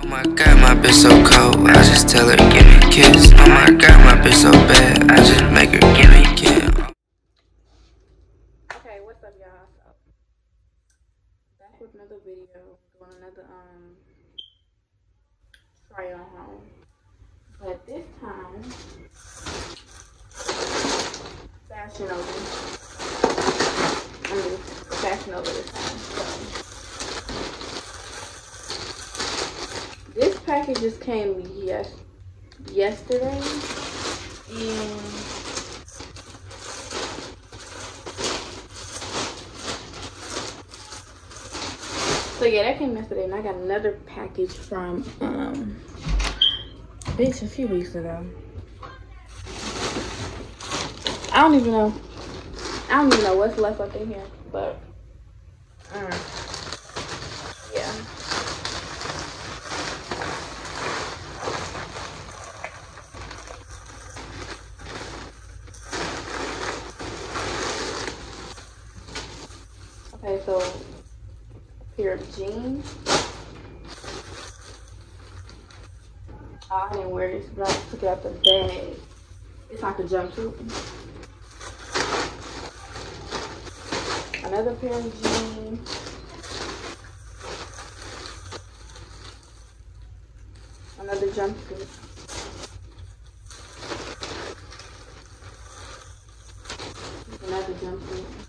Oh my god, my bitch so cold. I just tell her, give me a kiss. Oh my god, my bitch so bad. I just make her give me a kiss. Okay, what's up, y'all? Back with another video, another um but this time Fashion Nova. I mean, Fashion Nova this time. So. This package just came yes yesterday, and So yeah, that came yesterday, and I got another package from um, bitch, a few weeks ago. I don't even know. I don't even know what's left up in here, but uh, yeah. Okay, so jeans. I didn't wear this, but I took it out the bag. It's like a jumpsuit. Another pair of jeans. Another jumpsuit. Another jumpsuit.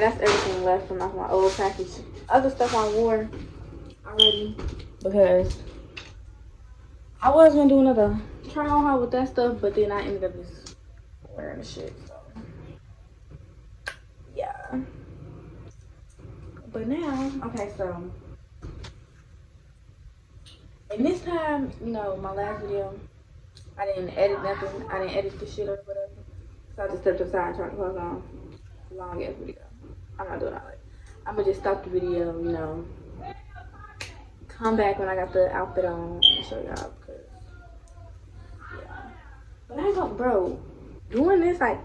That's everything left from my old package. Other stuff I wore already because I was gonna do another try on haul with that stuff, but then I ended up just wearing the shit. So yeah. But now, okay, so and this time, you know, my last video, I didn't edit nothing. I didn't edit the shit or whatever. So I just stepped aside and turned the clothes on. Long ass video. I'm not doing all that. I'm gonna just stop the video, you know. Come back when I got the outfit on and show y'all because yeah. But I gonna bro, doing this like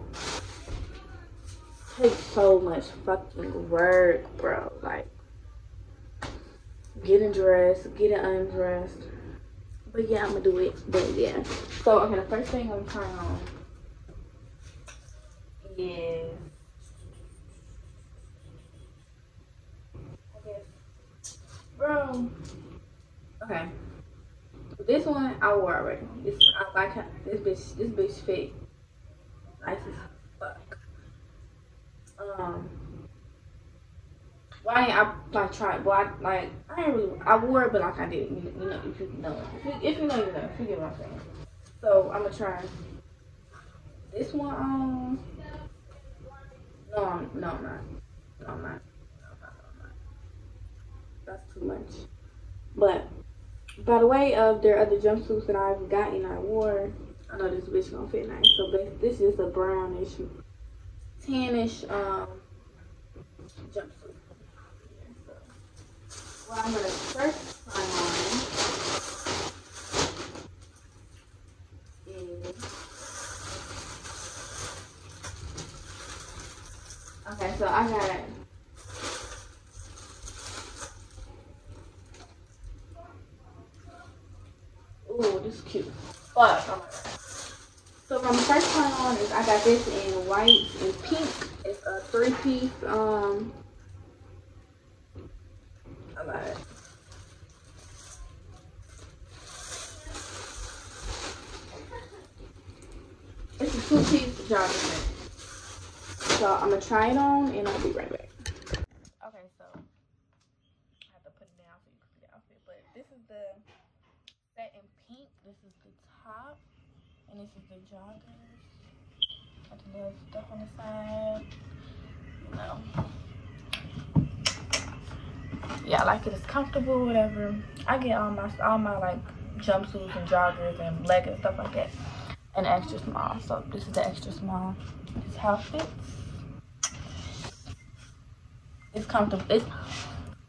takes so much fucking work, bro. Like getting dressed, getting undressed. But yeah, I'm gonna do it. But yeah. So okay, the first thing I'm trying on is Okay. This one I wore already. This I like this bitch this bitch fit. Nice as fuck. Um why ain't I like try well I like I ain't really I wore it but like I didn't you, you know if you know if you, if you know you know if you get what I'm saying. So I'm gonna try this one on. No, I'm, no, I'm not. No, I'm not that's too much. But by the way of their other jumpsuits that I've gotten, I wore. I know this bitch gonna fit nice. So this is a brownish, tannish um jumpsuit. What I'm gonna first try on is okay. So I got Is cute. But, oh so my first one on is I got this in white and pink. It's a three piece, um, I lied. It's a two piece jogging So I'm gonna try it on and I'll be right back. Okay, so I have to put it down so you can see the outfit. But this is the set in pink. This is the top. And this is the joggers. Got the little stuff on the side. Know. Yeah, I like it. It's comfortable, whatever. I get all my all my like jumpsuits and joggers and leggings stuff like that. And extra small. So this is the extra small. This how it fits. It's comfortable. It's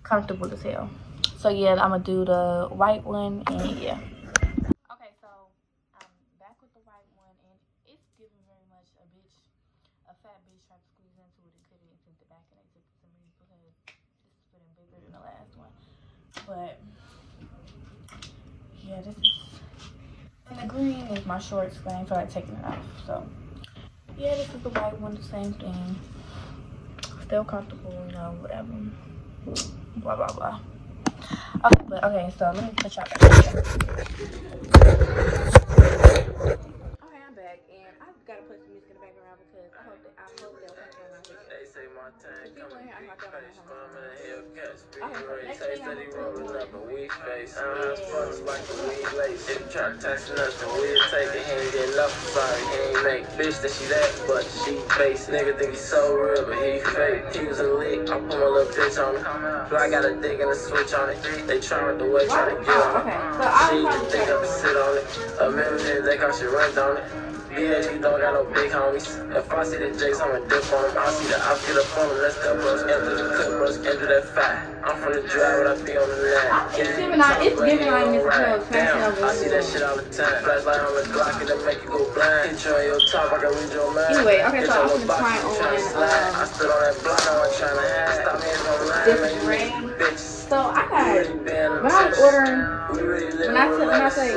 comfortable as hell. So yeah, I'm gonna do the white one and yeah. Okay, so I'm back with the white one and it's giving very much a bitch, a fat bitch tried to squeeze into it and couldn't and it back and they took it to me because this is putting bigger than the last one. But yeah, this is and the green is my shorts, but I ain't feel like taking it off. So yeah, this is the white one, the same thing. Still comfortable, you know, whatever. Blah blah blah. Okay, but okay, so let me put y'all. Okay, I'm back, and I gotta put some music in the background because I hope that I hope they'll come on. They say my time People in I'm not gonna face, have mama, my the Hellcats. Big Okay, so taste that he rolling up a weak face. Yeah. Uh, like a weed lace. If you try to tax nothing, we'll take it. He ain't get nothing, sorry, he ain't make. Bitch that she that, but she face. Nigga think he so real, but he fake. He was a lick, I put my little bitch on it. Fly got a dick and a switch on it. They try with the way, try to get on it. I She just think I can sit on it. A million they call she rent on it. Yeah, you don't got no big homies. If I see the Jakes, I'ma dip on them. I see the I get up on them. Let's go, bros. Enter the clip, bros. Enter that fat. I'm from the drive, but I be on the land. It's giving out- it's giving out Mr. Cubs, Damn, I see that shit all the time. Flashlight on the Glock, it'll make you go blind. Hit you on your top, I can read your mind. Anyway, okay, so I'm gonna try on, um, I stood on that block, I'm trying to hide. Stop me from lying, This man. Ordering when I when I say-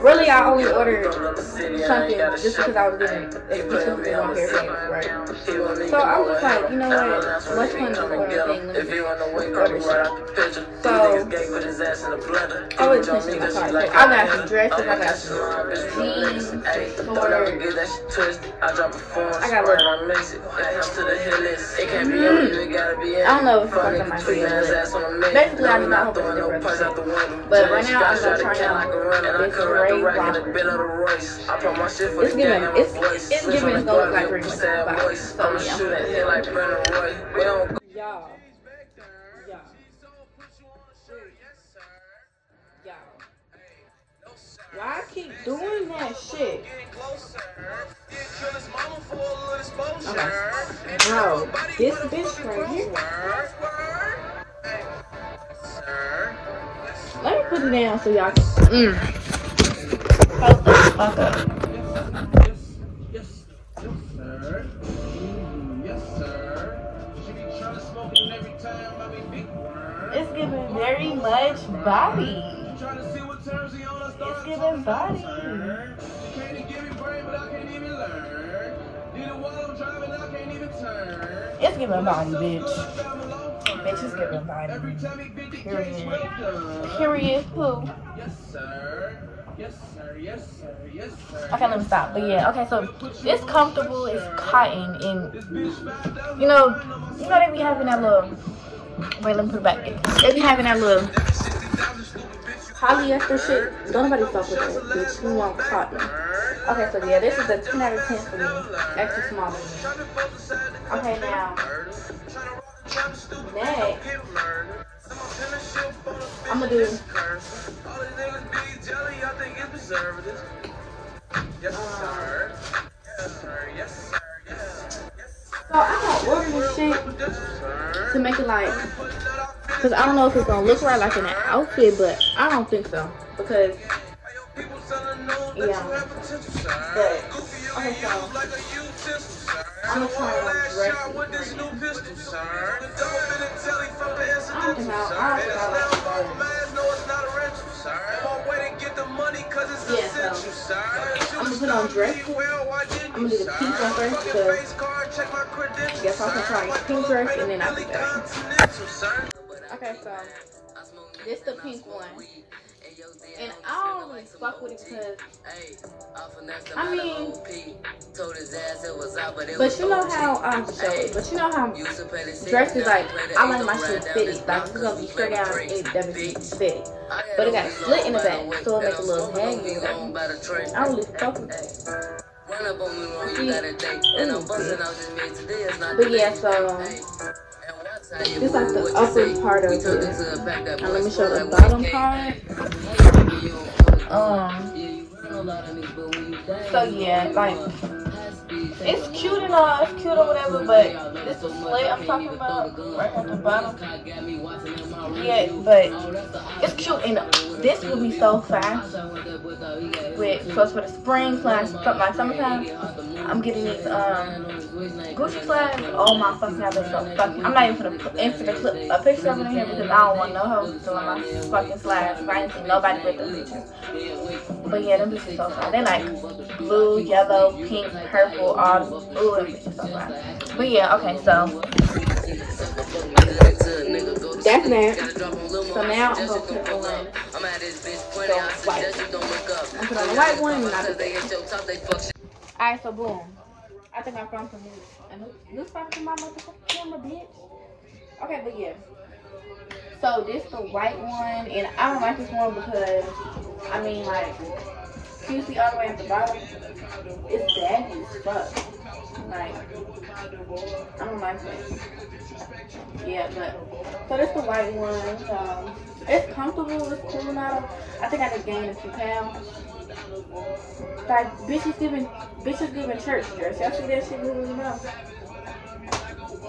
really, I only ordered something just because I was getting exclusively on hair pants, right? So I was just like, you know what? Let's put the order thing. Let me order shit. So. I was to my card. I got some dresses, I got some jeans, shorts. I a got spread, what- mm. I don't know if Fuck fucking my a minute. basically, I I'm do not it's throwing different. Punch out the window. But right now, I'm gonna at try can like a run, and I this cut right gray rack in rock. the bit of the Royce. I put my shit for It's giving- gang, I'm a it's- it's giving on it's gonna look like make pretty you much sad my voice. vibe. I'ma So, yeah. shoot at hit like Brennan Roy. We don't Y'all. Y'all. Y'all. Why I keep doing that shit? Okay. Bro, this bitch right here. Put it down so y'all can. Mm. Hold the fuck up. Yes, yes, sir. Mm, yes, sir. She be trying to smoke it every time I be big word. It's giving very much body. Trying to see what terms he on us. It's giving talking body. She can't even give me brain, but I can't even learn. Need a while I'm driving, I can't even turn. It's giving body, bitch. Bitch, it's giving body. Every he beat the Period. Period. Who? Yes, sir. Yes, sir. Yes, sir. Yes, sir. Okay, let me stop. But yeah, okay, so it's comfortable, it's cotton, and This bitch five thousand. you know, you know they be having that little. Wait, let me put it back. They be having that little polyester shit. Don't nobody fuck with that, bitch. You want cotton. Okay, so yeah, this is a 10 out of 10 for me. Extra small. Okay, now next, I'm gonna do. So I gonna order this shit to make it like, cause I don't know if it's gonna look right like in an outfit, but I don't think so because yeah. But okay, so I'm gonna try on dresses. I don't think I, I don't think I like Yeah, so I'm gonna put on dresses. I'm gonna do the pink one first because I guess I can try a pink dress and then I can go. Okay, so this the pink one. And I don't really fuck with it because I mean, but you know how um, but you know how dresses like I like my shit fitted, like it's gonna be straight down and it definitely fitted, but it got a slit in the back, so it makes a little whatever. I don't really fuck with that. But yeah, so this like the upper part of it. Now let me show the bottom part. Um. So yeah, like It's cute and all, it's cute or whatever, but this is slit I'm talking about, right at the bottom. Yeah, but it's cute and this will be so fast. With plus for the spring something like summertime, I'm getting these um Gucci flags. Oh my fucking they're so fucking. I'm not even gonna put instant a clip a picture of it in here because I don't want no hoes doing my fucking slides. I ain't seen nobody with them. But yeah, them bitches are so fine. They like blue, yellow, pink, purple, all. Ooh, them bitches so fine. But yeah, okay, so that's that. So now I'm gonna put on the white. I'm put on the white one and I do that. Alright, so boom. I think I found some news. And this fucking to my motherfucking camera, bitch. Okay, but yeah. So this the white one, and I don't like this one because I mean like you see all the way at the bottom, it's baggy as fuck. Like I don't like it. Yeah, but so this the white one. Um, it's comfortable, it's cool now. I think I just gained a few pounds. Like bitches giving bitches giving church dress. Y'all see that shit moving around?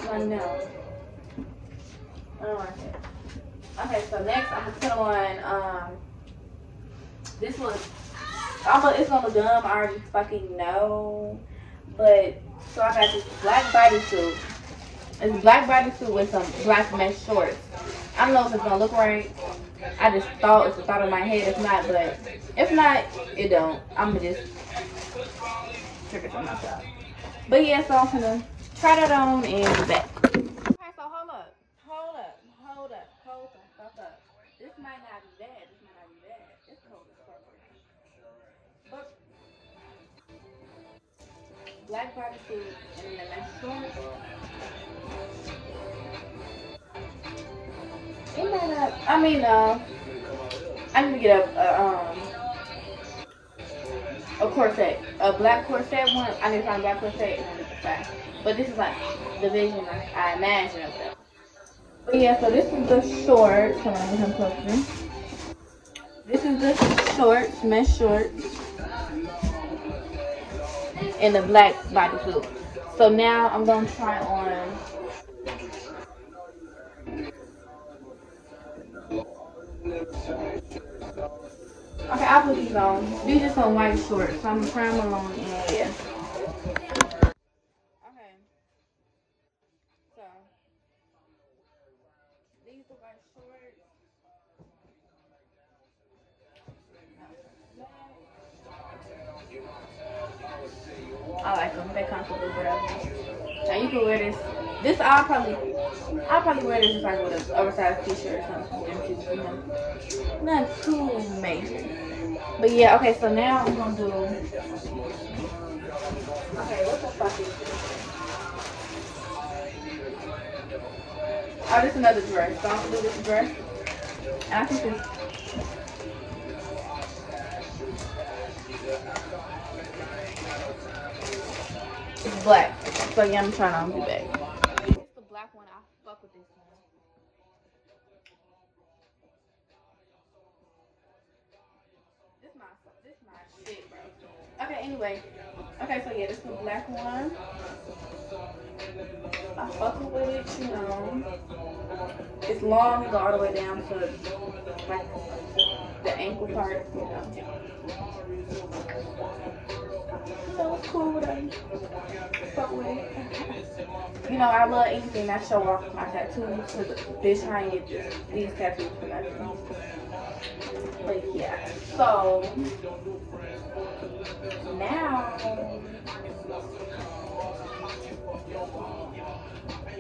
Like no. I don't like it. Okay, so next I'm gonna put on um this was I'm it's gonna look dumb, I already fucking know. But so I got this black bodysuit. It's black bodysuit with some black mesh shorts. I don't know if it's gonna look right. I just thought it's the thought of my head. If not, but if not, it don't. I'm gonna just trick it myself. But yeah, so I'm gonna try that on and back. Black and then the shorts. Isn't that a, I mean, uh, I need to get a, a um a corset, a black corset one. I need to find a black corset and then black. But this is like the vision I, I imagine of them. But yeah, so this is the shorts. Come on, come closer. This is the shorts, mesh shorts, in the black bodysuit. So now I'm gonna try on Okay, I'll put these on. These are some white shorts. So I'm gonna try them on and yeah. Okay. So these are white shorts. I like them. They're comfortable, whatever. Now you can wear this. This I'll probably, I'll probably wear this I go with an oversized t-shirt or something. You know, not too major. But yeah, okay. So now I'm gonna do. Okay, what the fuck is this? Oh, this is another dress. So I'm gonna do this dress. And I think this. It's black. So yeah, I'm trying to be back. It's the black one. I fuck with this one. This my this my shit, bro. Okay, anyway. Okay, so yeah, this is the black one. I fuck with it, you know. It's long, it go all the way down to like the ankle part, you know. So cool with it. Fuck. You know, I love anything that show off my tattoos because bitch, I ain't get these tattoos for nothing. But yeah, so now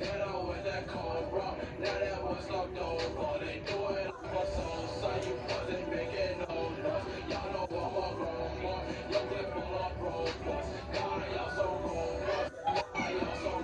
That always that cold rock. Now that was locked over. They do it for so son. You wasn't making no noise. Y'all know I'm a grown boy. Yo, clip full of robots. God, y'all so robust. God, y'all so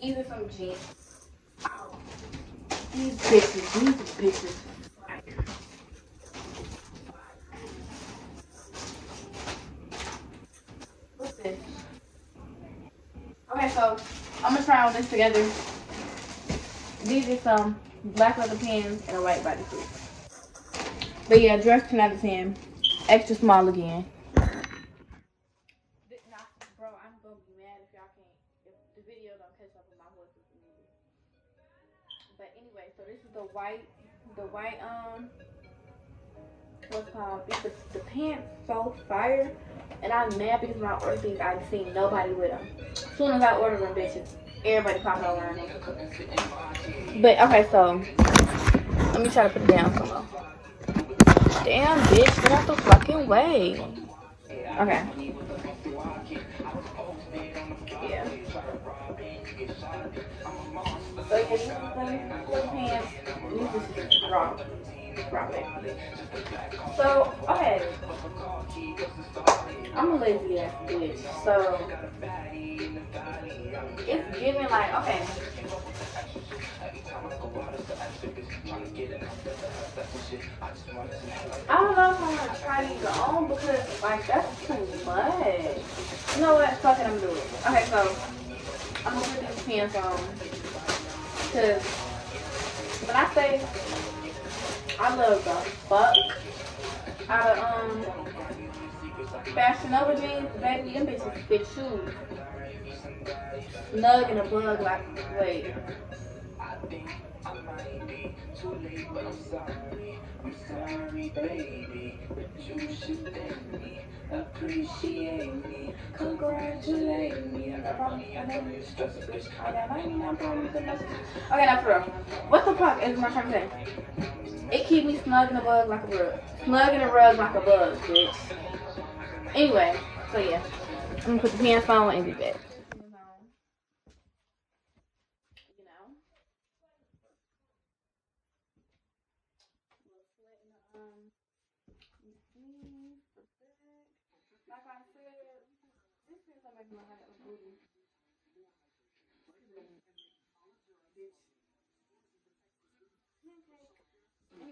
These are some jeans. Ow. These bitches, these bitches. What's this? Okay, so I'm gonna try all this together. These are some black leather pants and a white bodysuit. But yeah, dress 10 out of 10. Extra small again. Nah, bro, I'm gonna be mad if y'all can't, if the video don't catch up with my voice the. But anyway, so this is the white, the white, um, what's called, it's the, pants so fire. And I'm mad because when I ordered these, I seen nobody with them. As soon as I ordered them, bitches, everybody popped over on them. But okay, so let me try to put it down somewhere. Damn, bitch, get out the fucking way. Okay. Drop. Drop it. So, okay. I'm a lazy ass bitch. So it's giving like okay. I don't know if I'm gonna try these on because like that's too much. You know what? Fuck it, I'm doing it. Okay, so I'm gonna put these pants on because when I say I love the fuck out of um Fashion Nova jeans, baby, them bitches fit shoes. Snug and a bug like wait. Appreciate me, congratulate me. I promise I know you stress a bitch. I got 99 problems and that's Okay, now for real. What the fuck is my trying to say? It keep me snug in a bug like a rug. Snug in a rug like a bug, bitch. Anyway, so yeah. I'm gonna put the pants on and be back. You know. You know. Little slit in the, um, sleeves, the back. Like I said, this feels like my heart a booty.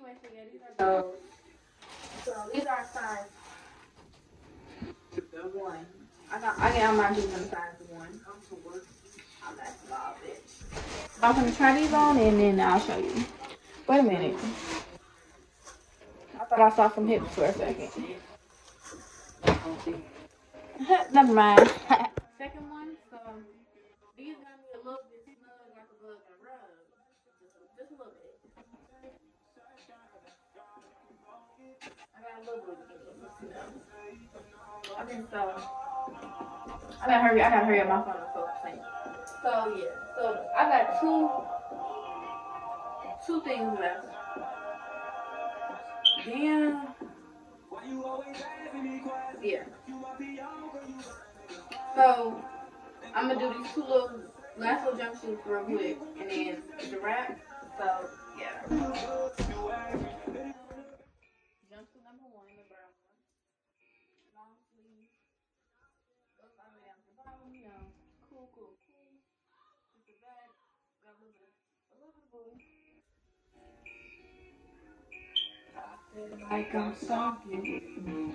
Anyway, so these are size one. I got I got my jeans on size one. I'm. I'm gonna try these on and then I'll show you. Wait a minute. I thought I saw some hips for a second. Never mind. Second one, so I gotta hurry. I gotta hurry up my phone. So, so yeah. So I got two two things left. Damn. Yeah. So I'm gonna do these two little last little jumpsuits real quick, and then the wrap. So yeah. Like I'm something.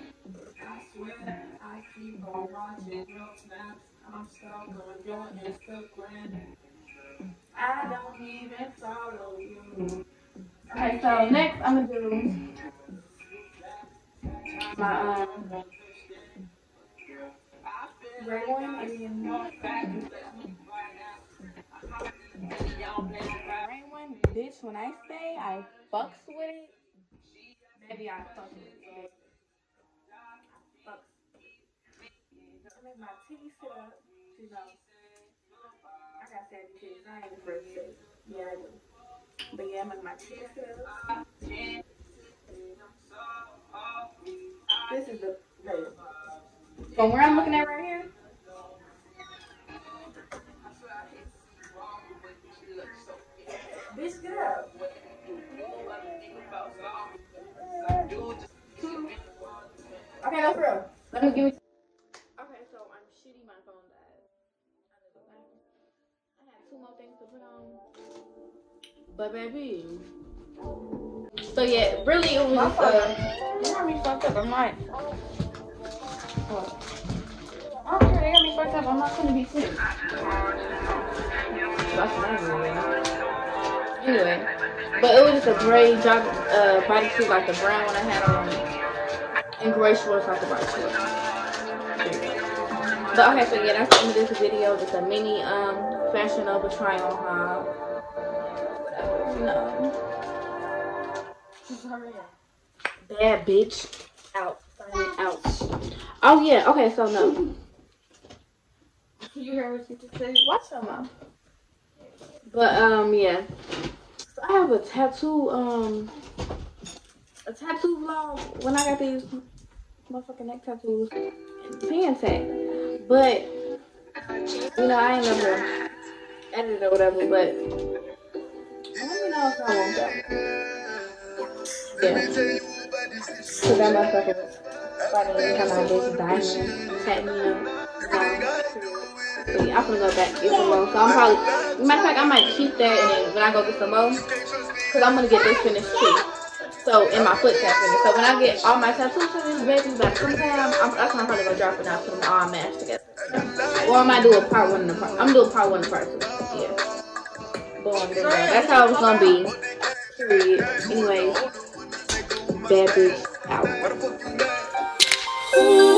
I swear I keep on watching your snaps. I'm stuck on your Instagram. I don't even follow you. Okay, so next I'm gonna do my um Gray one, I bitch. When I say I fucks with it, maybe I fuck with it. baby. I make my sit up, you know. I got saggy titties. I ain't the first to Yeah, I do. But yeah, I make my titties sit up. This is the baby. From where I'm looking at right here. Okay, no, for real. Let me give me. Okay, so I'm shitty. My phone died. I had two more things to put on. But baby. So yeah, really it was. Uh, you got me fucked up. I'm not. What? I don't care. They got me fucked up. I'm not gonna be sick. That's not really. Anyway, but it was just a gray job, uh, bodysuit like the brown one I had on, and gray shorts like the white shorts. But okay, so yeah, that's the end of this video. Just a mini um Fashion Nova try on haul. Whatever, you know. Bad bitch. Out. Out. Oh yeah. Okay. So no. You heard what she just said. Watch some more. But um yeah. So I have a tattoo um a tattoo vlog when I got these motherfucking neck tattoos and pan. But you know I ain't never edited or whatever. But let me know if I want that. Yeah. So that motherfucker was fighting me talking about this diamond. So yeah, I'm gonna go back get some more. So I'm probably matter of fact I might keep that and then when I go get some more, cause I'm gonna get this finished too. So in my foot tapping. So when I get all my tattoos finished, this baby's back sometime, I'm, that's when I'm probably gonna drop it out, put them all mashed together. Or I might do a part one and a part. I'm doing part one and part two. Yeah. Boom. That's how it's gonna be. Period. Anyway, bad bitch out. Ooh.